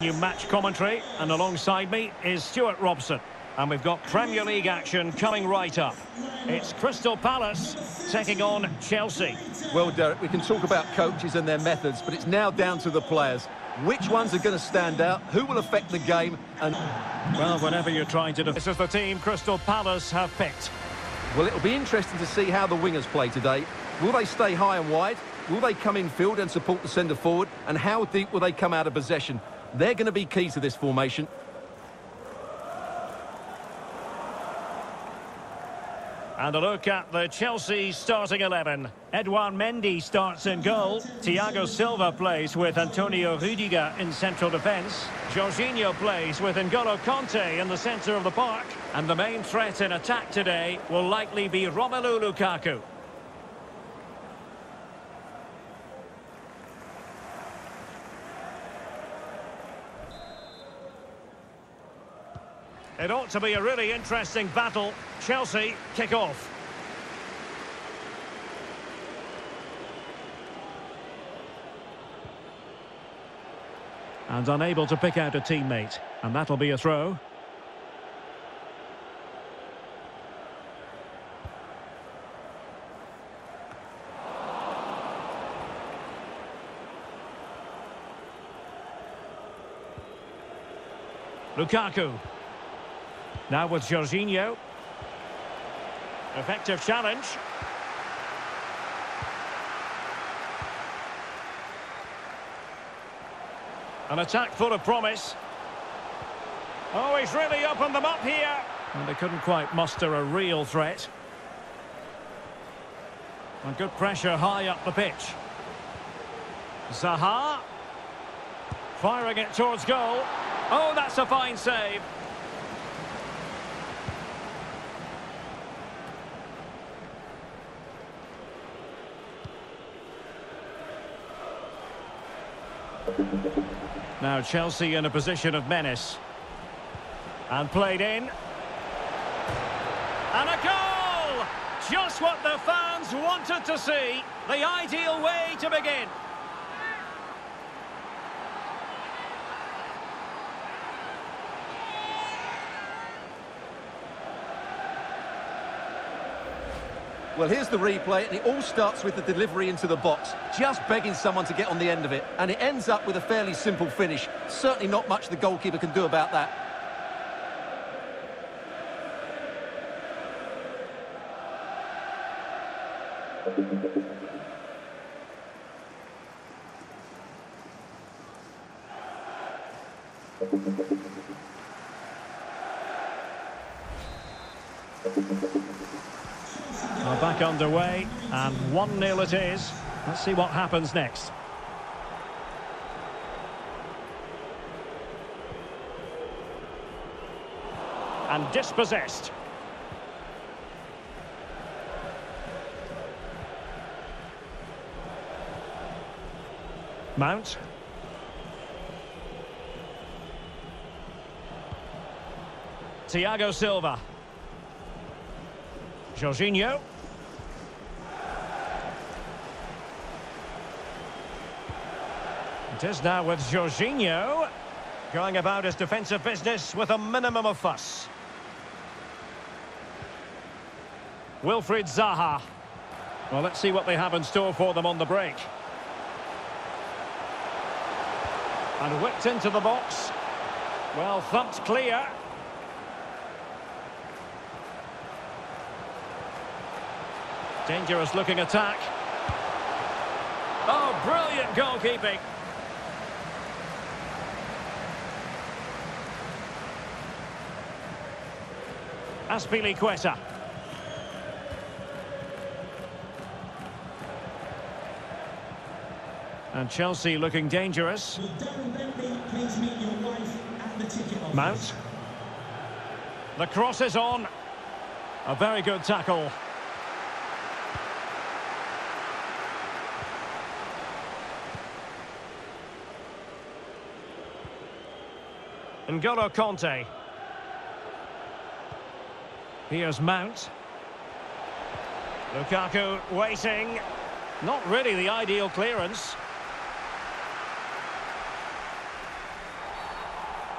New match commentary, and alongside me is Stuart Robson. And we've got Premier League action coming right up. It's Crystal Palace taking on Chelsea. Well, Derek, we can talk about coaches and their methods, but it's now down to the players. Which ones are going to stand out? Who will affect the game? And Well, whatever you're trying to this is the team Crystal Palace have picked. well, it'll be interesting to see how the wingers play today. Will they stay high and wide? Will they come in field and support the centre forward? And how deep will they come out of possession? They're going to be key to this formation. And a look at the Chelsea starting 11. Edouard Mendy starts in goal. Thiago Silva plays with Antonio Rudiger in central defence. Jorginho plays with N'Golo Kante in the centre of the park. And the main threat in attack today will likely be Romelu Lukaku. It ought to be a really interesting battle. Chelsea kick off. And unable to pick out a teammate. And that'll be a throw. Lukaku. Now with Jorginho. Effective challenge. An attack full of promise. Oh, he's really opened them up here. And they couldn't quite muster a real threat. And good pressure high up the pitch. Zaha. Firing it towards goal. Oh, that's a fine save. Now Chelsea in a position of menace. And played in. And a goal! Just what the fans wanted to see. The ideal way to begin. Well, here's the replay, and it all starts with the delivery into the box, just begging someone to get on the end of it. And it ends up with a fairly simple finish. Certainly not much the goalkeeper can do about that. Back underway, and 1-0 it is. Let's see what happens next. And dispossessed. Mount. Thiago Silva. Jorginho. It is now with Jorginho going about his defensive business with a minimum of fuss. Wilfried Zaha. Well, let's see what they have in store for them on the break. And whipped into the box. Well, thumped clear. Dangerous looking attack. Oh, brilliant goalkeeping. Azpilicueta. And Chelsea looking dangerous. Mount. The cross is on. A very good tackle. N'Golo Kante. Here's Mount. Lukaku waiting. Not really the ideal clearance.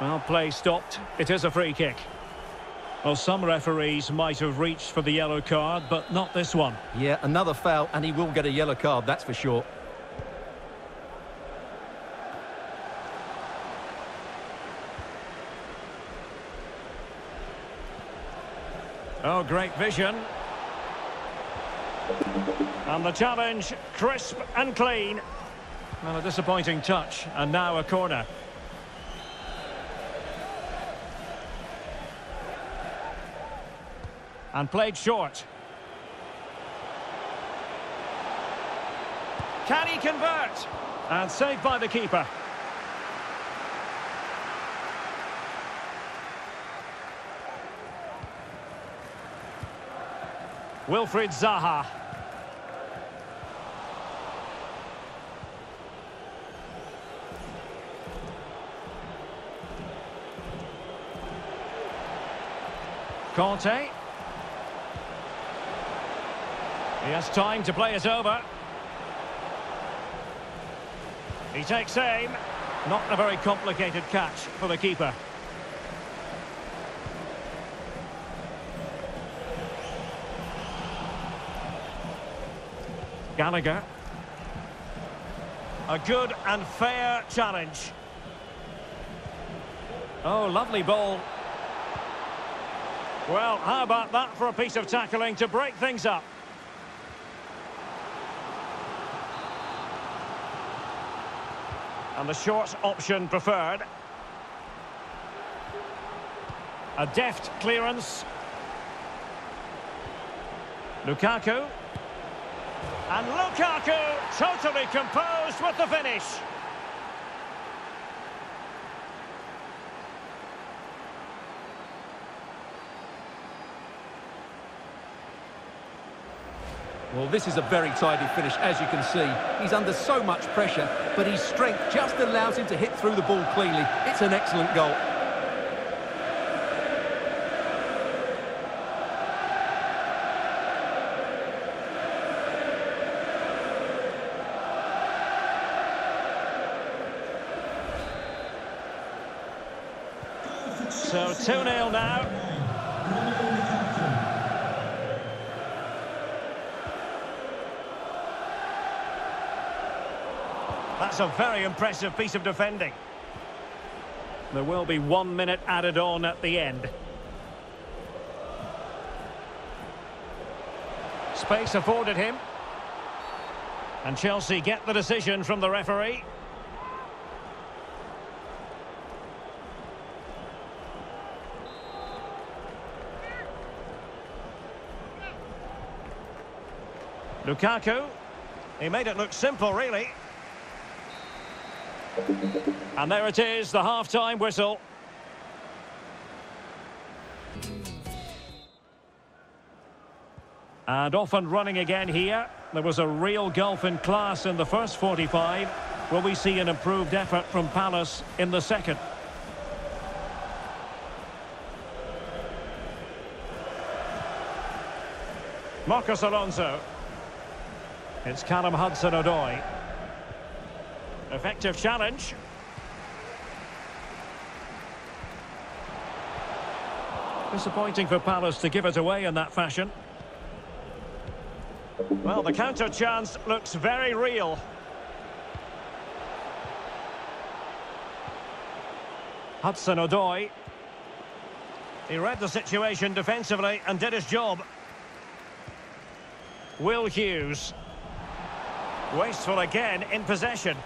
Well, play stopped. It is a free kick. Well, some referees might have reached for the yellow card, but not this one. Yeah, another foul, and he will get a yellow card, that's for sure. Oh, great vision. And the challenge, crisp and clean. Well, a disappointing touch, and now a corner. And played short. Can he convert? And saved by the keeper. Wilfried Zaha. Kante. He has time to play it over. He takes aim. Not a very complicated catch for the keeper. Gallagher. A good and fair challenge. Oh, lovely ball. Well, how about that for a piece of tackling to break things up? And the short option preferred. A deft clearance. Lukaku. And Lukaku totally composed with the finish. Well, this is a very tidy finish, as you can see. He's under so much pressure, but his strength just allows him to hit through the ball cleanly. It's an excellent goal. 2-0 now. That's a very impressive piece of defending. There will be one minute added on at the end. Space afforded him. And Chelsea get the decision from the referee. Lukaku. He made it look simple, really. And there it is, the half-time whistle. And off and running again here. There was a real gulf in class in the first 45. Will we see an improved effort from Palace in the second? Marcos Alonso. It's Callum Hudson-Odoi. Effective challenge. Disappointing for Palace to give it away in that fashion. Well, the counter chance looks very real. Hudson-Odoi. He read the situation defensively and did his job. Will Hughes. Wasteful again in possession.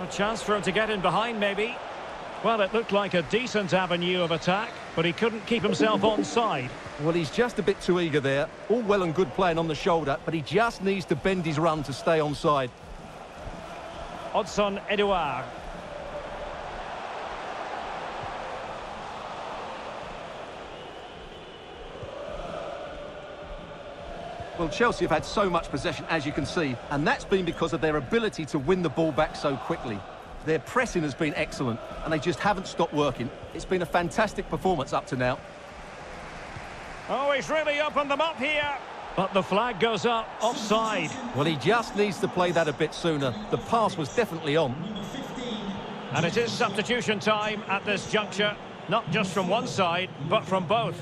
A chance for him to get in behind, maybe. Well, it looked like a decent avenue of attack, but he couldn't keep himself on side. Well, he's just a bit too eager there. All well and good playing on the shoulder, but he just needs to bend his run to stay on side. Odsonne Edouard. Well, Chelsea have had so much possession, as you can see, and that's been because of their ability to win the ball back so quickly. Their pressing has been excellent, and they just haven't stopped working. It's been a fantastic performance up to now. Oh, he's really opened them up here. But the flag goes up, offside. Well, he just needs to play that a bit sooner. The pass was definitely on. And it is substitution time at this juncture, not just from one side, but from both.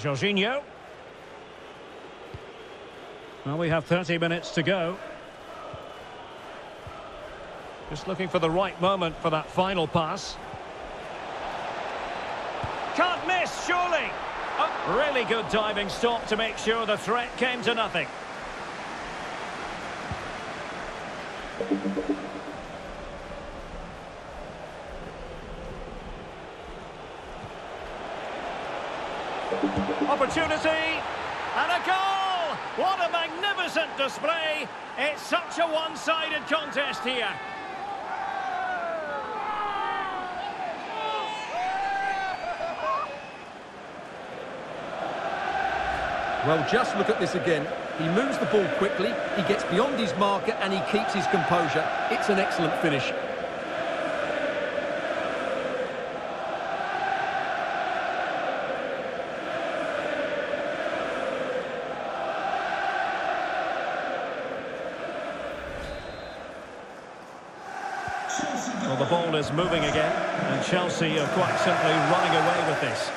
Jorginho. Well, we have 30 minutes to go. Just looking for the right moment for that final pass. Can't miss, surely! Oh, really good diving stop to make sure the threat came to nothing. Opportunity and a goal! What a magnificent display! It's such a one-sided contest here. Well, just look at this again. He moves the ball quickly, he gets beyond his marker and he keeps his composure. It's an excellent finish. Well, the ball is moving again, and Chelsea are quite simply running away with this.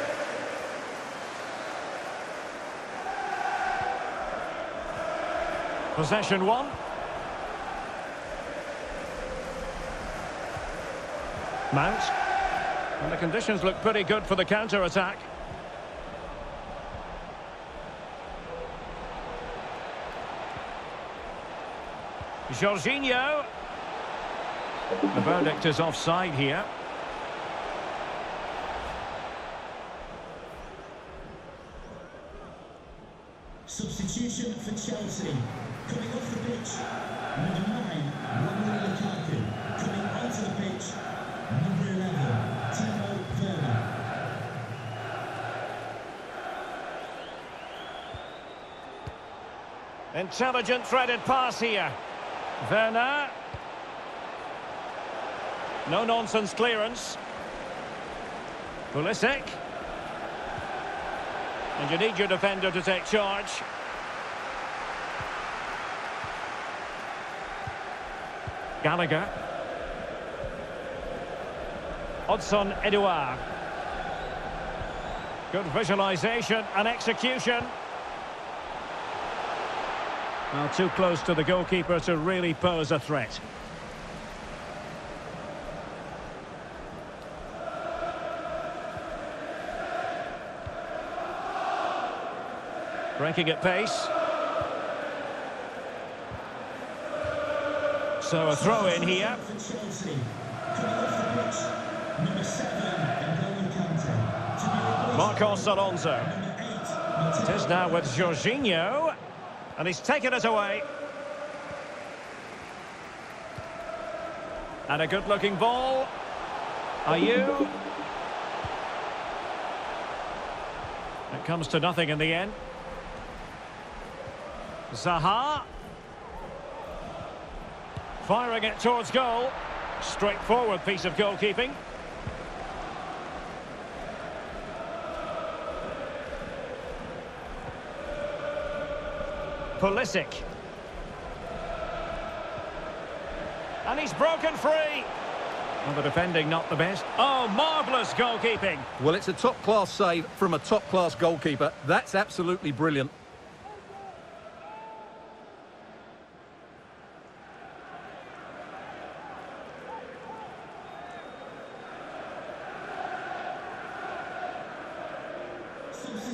Possession one. Mount. And the conditions look pretty good for the counter-attack. Jorginho. The verdict is offside here. Substitution for Chelsea. Coming off the pitch, number 9, Romelu Lukaku. Coming onto the pitch, number 11, Timo Werner. Intelligent threaded pass here. Werner. No nonsense clearance. Pulisic. And you need your defender to take charge. Gallagher. Odsonne Edouard. Good visualisation and execution. Now too close to the goalkeeper to really pose a threat. Breaking at pace. So a throw in here. For Chelsea. Coming off the pitch, number 7, N'Golo Kante. To be replaced Marcos Alonso. by number 8, It is now with Jorginho. And he's taken it away. And a good-looking ball. Are you? It comes to nothing in the end. Zaha. Firing it towards goal. Straightforward piece of goalkeeping. Pulisic. And he's broken free. Well, the defending not the best. Oh, marvellous goalkeeping. Well, it's a top-class save from a top-class goalkeeper. That's absolutely brilliant.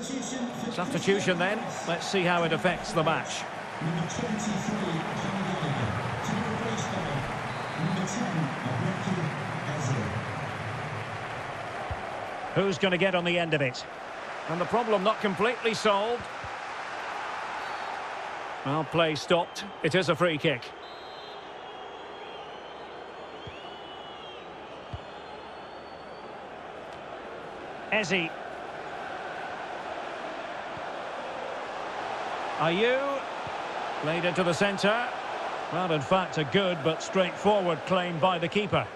Substitution then. Let's see how it affects the match. 23, Conor Gallagher. To be by number 10, Eberechi Eze. Who's going to get on the end of it? And the problem not completely solved. Well, play stopped. It is a free kick. Eze. Are you Played into the centre. Well, in fact, a good but straightforward claim by the keeper.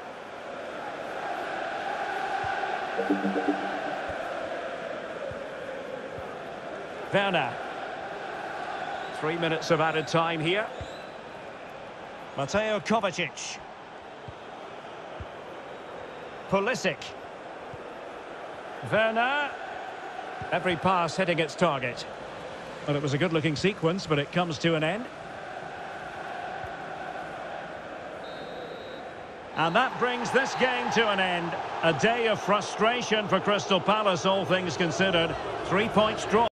Werner. Three minutes of added time here. Mateo Kovacic. Pulisic. Werner. Every pass hitting its target. Well, it was a good-looking sequence, but it comes to an end. And that brings this game to an end. A day of frustration for Crystal Palace, all things considered. Three points draw.